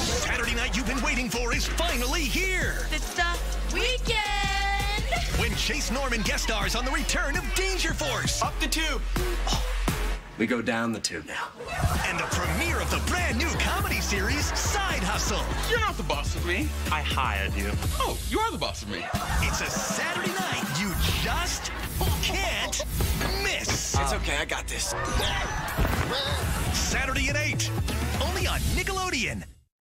Saturday night you've been waiting for is finally here. It's the weekend. When Jace Norman guest stars on the return of Danger Force. Up the tube. We go down the tube now. And the premiere of the brand new comedy series, Side Hustle. You're not the boss of me. I hired you. Oh, you are the boss of me. It's a Saturday night you just can't miss. It's okay, I got this. Saturday at 8. Only on Nickelodeon.